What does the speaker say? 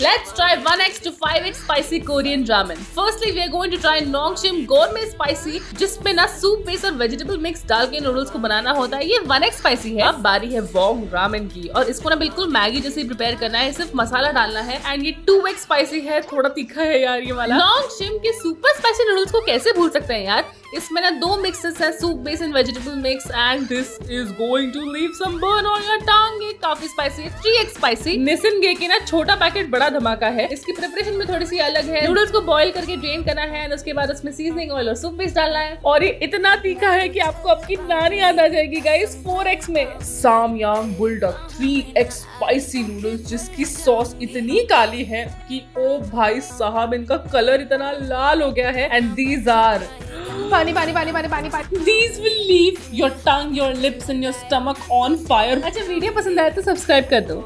Let's try 1x to 5x spicy Korean ramen. Firstly, we are going to try Nongshim Gourmet Spicy, जिसमें ना soup base और vegetable mix डाल के noodles को बनाना होता है। ये 1x स्पाइसी है। अब बारी है वोंग रामेन की। और इसको ना बिल्कुल मैगी जैसे प्रिपेयर करना है सिर्फ़ मसाला डालना है। एंड ये 2x स्पाइसी है। थोड़ा तीखा है यार ये वाला। नोंगशिम के सुपर स्पाइसी नूडल्स को कैसे भूल सकते हैं यार? इसमें ना दो मिक्सेस है soup base and vegetable mix and this is going to leave some burn on your tongue ये काफ़ी स्पाइसी है 3x स्पाइसी निसिन गे की ना छोटा पैकेट बड़ा धमाका है। इसकी प्रिपरेशन में थोड़ी सी अलग है। नूडल्स को बॉईल करके ड्रेन करना है एंड उसके बाद उसमें सीजनिंग ऑयल और सूप बेस डालना है। और ये इतना तीखा है कि आपको आपकी नानी याद आ जाएगी गाइस 4x में। Samyang bulldog 3x spicy noodles जिसकी सॉस इतनी काली है कि ओ भाई साहब, इनका कलर इतना लाल हो गया है। एंड दीज आर पानी पानी पानी पानी पानी पानी। Please will leave your tongue your lips and your stomach on fire अच्छा वीडियो पसंद आया तो सब्सक्राइब कर दो।